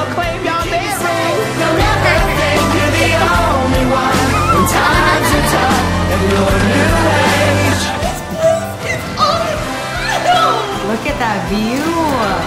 y'all claim y'all bedroom. You'll never think you're the only one. When times are tough and your new age. This place is awesome. Look at that view.